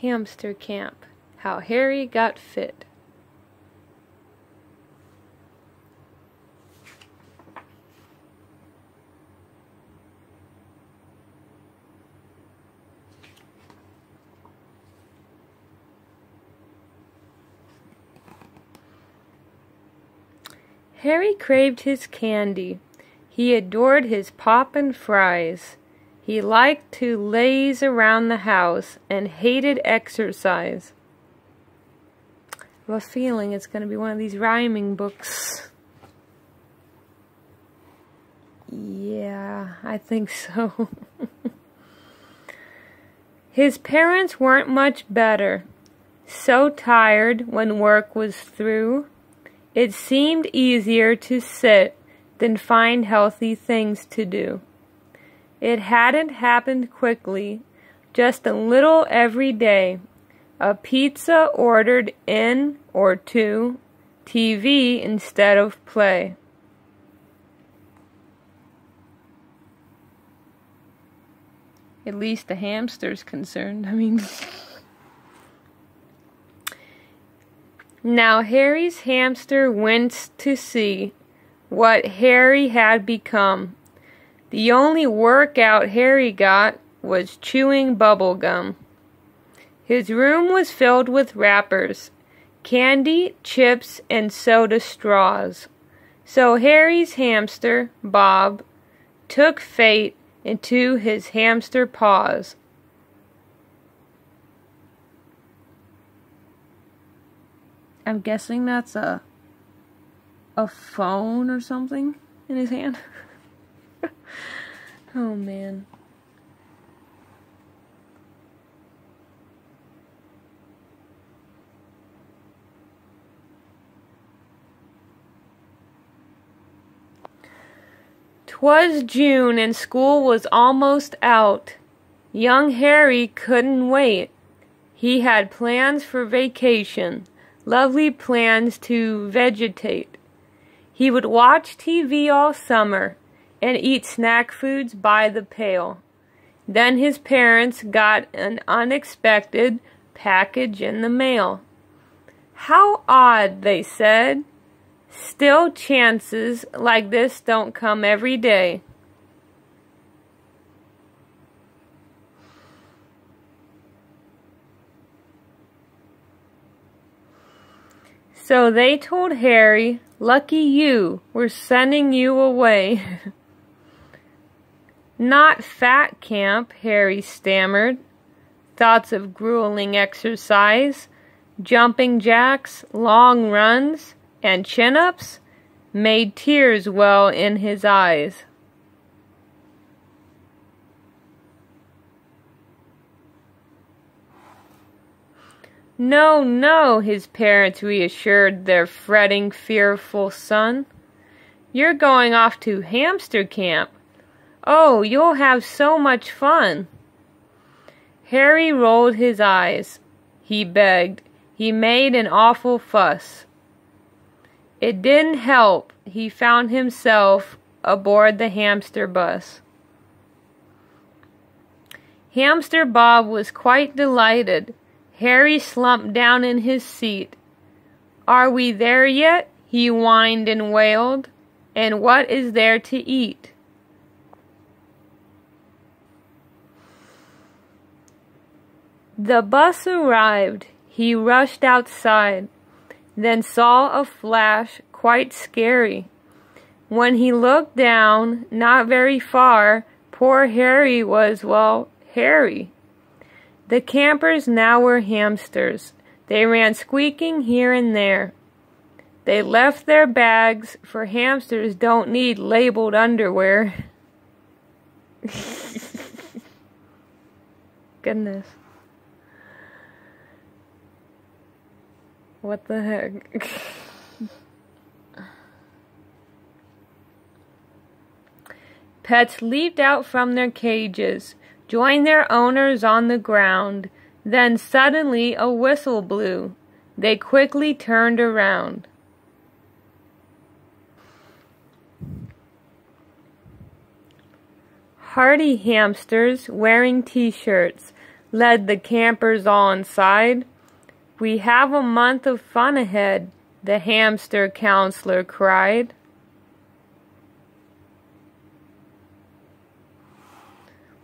Hamster Camp How Harry Got Fit. Harry craved his candy. He adored his pop and fries. He liked to laze around the house and hated exercise. I have a feeling it's going to be one of these rhyming books. Yeah, I think so. His parents weren't much better. So tired when work was through, it seemed easier to sit than find healthy things to do. It hadn't happened quickly, just a little every day. A pizza ordered in or two, TV instead of play. At least the hamster's concerned. I mean. now Harry's hamster winced to see what Harry had become. The only workout Harry got was chewing bubble gum. His room was filled with wrappers, candy, chips, and soda straws. So Harry's hamster, Bob, took fate into his hamster paws. I'm guessing that's a a phone or something in his hand. oh man. Twas June and school was almost out. Young Harry couldn't wait. He had plans for vacation, lovely plans to vegetate. He would watch TV all summer and eat snack foods by the pail. Then his parents got an unexpected package in the mail. How odd, they said. Still, chances like this don't come every day. So they told Harry, Lucky you, we're sending you away. Not fat camp, Harry stammered. Thoughts of grueling exercise, jumping jacks, long runs, and chin ups made tears well in his eyes. No, no, his parents reassured their fretting, fearful son. You're going off to hamster camp. Oh, you'll have so much fun. Harry rolled his eyes. He begged. He made an awful fuss. It didn't help. He found himself aboard the hamster bus. Hamster Bob was quite delighted. Harry slumped down in his seat. Are we there yet? he whined and wailed. And what is there to eat? The bus arrived. He rushed outside, then saw a flash quite scary. When he looked down, not very far, poor Harry was, well, Harry. The campers now were hamsters. They ran squeaking here and there. They left their bags, for hamsters don't need labeled underwear. Goodness. What the heck? Pets leaped out from their cages joined their owners on the ground. Then suddenly a whistle blew. They quickly turned around. Hardy hamsters wearing t-shirts led the campers all inside. We have a month of fun ahead, the hamster counselor cried.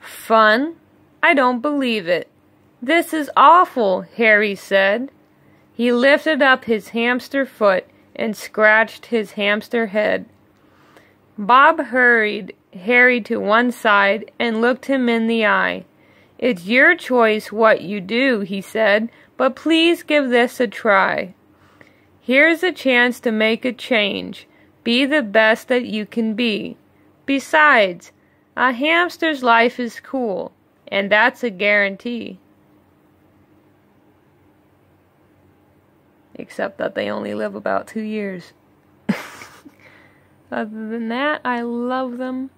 Fun? I don't believe it. This is awful, Harry said. He lifted up his hamster foot and scratched his hamster head. Bob hurried Harry to one side and looked him in the eye. It's your choice what you do, he said, but please give this a try. Here's a chance to make a change. Be the best that you can be. Besides, a hamster's life is cool, and that's a guarantee. Except that they only live about two years. Other than that, I love them.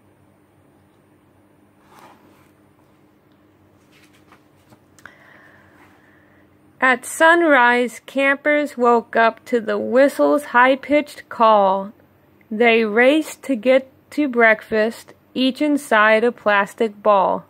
At sunrise, campers woke up to the whistle's high pitched call. They raced to get to breakfast, each inside a plastic ball.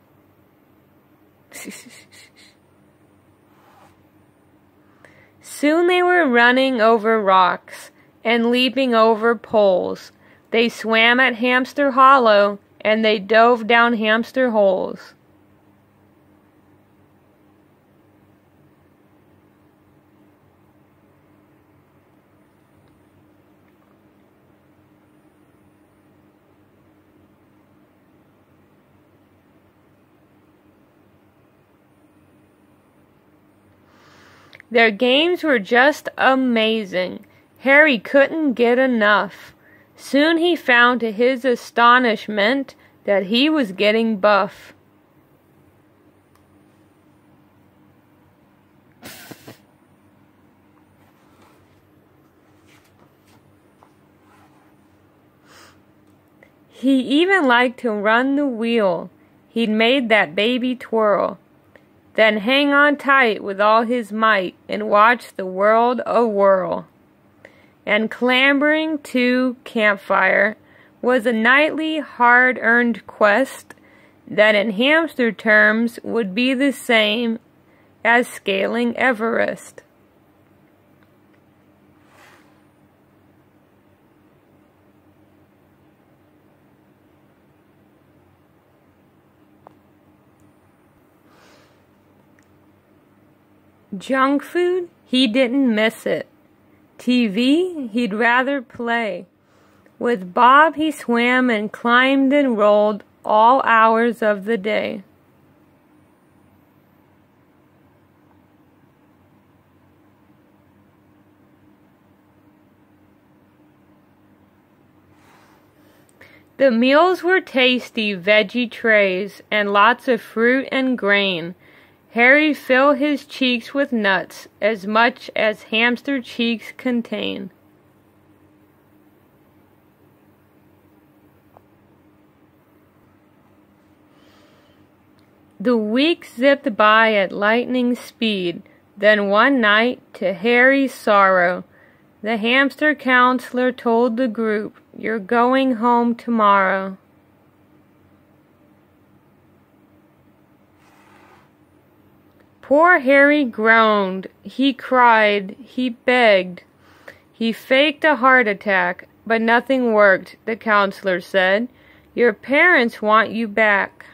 Soon they were running over rocks and leaping over poles. They swam at Hamster Hollow and they dove down hamster holes. Their games were just amazing. Harry couldn't get enough. Soon he found to his astonishment that he was getting buff. He even liked to run the wheel. He'd made that baby twirl then hang on tight with all his might and watch the world a whirl. And clambering to campfire was a nightly hard earned quest that in hamster terms would be the same as scaling Everest. Junk food? He didn't miss it. TV? He'd rather play. With Bob, he swam and climbed and rolled all hours of the day. The meals were tasty veggie trays and lots of fruit and grain. Harry fill his cheeks with nuts as much as hamster cheeks contain. The weeks zipped by at lightning speed. Then one night, to Harry's sorrow, the hamster counselor told the group, You're going home tomorrow. Poor Harry groaned. He cried. He begged. He faked a heart attack, but nothing worked, the counselor said. Your parents want you back.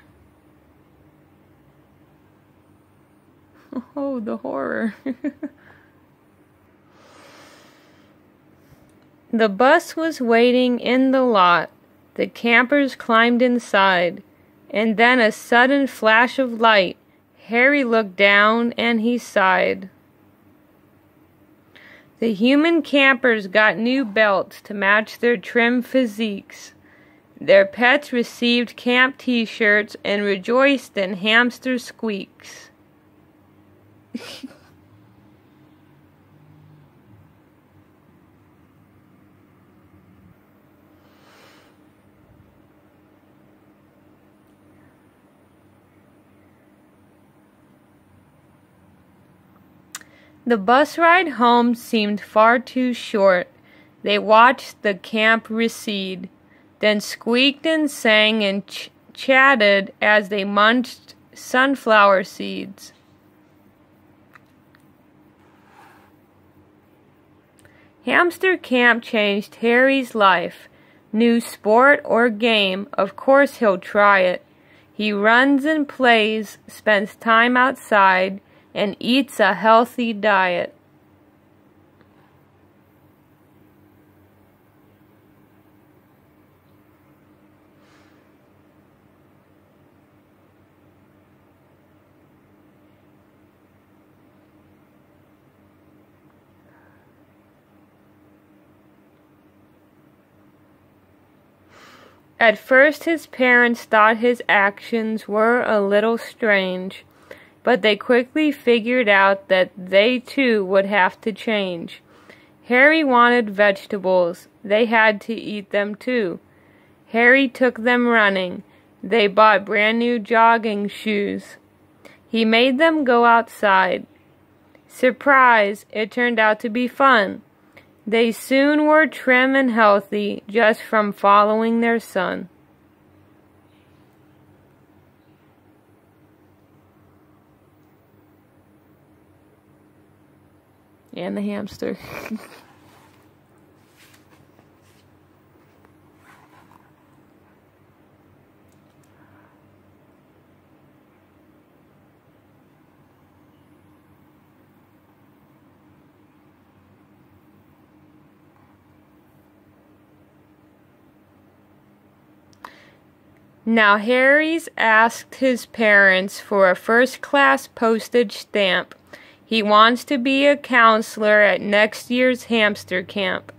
Oh, the horror. the bus was waiting in the lot. The campers climbed inside, and then a sudden flash of light Harry looked down and he sighed. The human campers got new belts to match their trim physiques. Their pets received camp t shirts and rejoiced in hamster squeaks. The bus ride home seemed far too short. They watched the camp recede, then squeaked and sang and ch- chatted as they munched sunflower seeds. Hamster camp changed Harry's life. New sport or game, of course he'll try it. He runs and plays, spends time outside, and eats a healthy diet. At first his parents thought his actions were a little strange, but they quickly figured out that they too would have to change. Harry wanted vegetables. They had to eat them too. Harry took them running. They bought brand new jogging shoes. He made them go outside. Surprise! It turned out to be fun. They soon were trim and healthy just from following their son. And the hamster. Now Harry's asked his parents for a first class postage stamp. He wants to be a counselor at next year's hamster camp.